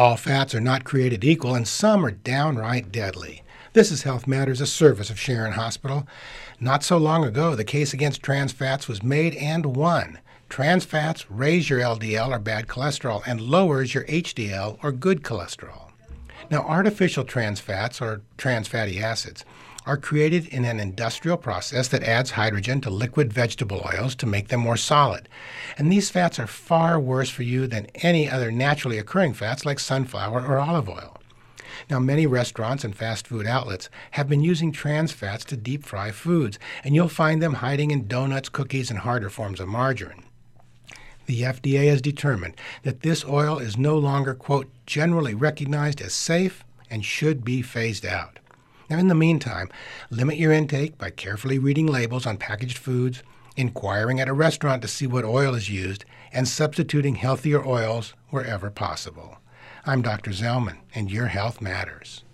All fats are not created equal, and some are downright deadly. This is Health Matters, a service of Sharon Hospital. Not so long ago, the case against trans fats was made and won. Trans fats raise your LDL or bad cholesterol and lowers your HDL or good cholesterol. Now, artificial trans fats or trans fatty acids are created in an industrial process that adds hydrogen to liquid vegetable oils to make them more solid. And these fats are far worse for you than any other naturally occurring fats like sunflower or olive oil. Now, many restaurants and fast food outlets have been using trans fats to deep fry foods, and you'll find them hiding in donuts, cookies, and harder forms of margarine. The FDA has determined that this oil is no longer, quote, generally recognized as safe and should be phased out. Now, in the meantime, limit your intake by carefully reading labels on packaged foods, inquiring at a restaurant to see what oil is used, and substituting healthier oils wherever possible. I'm Dr. Zellman, and your health matters.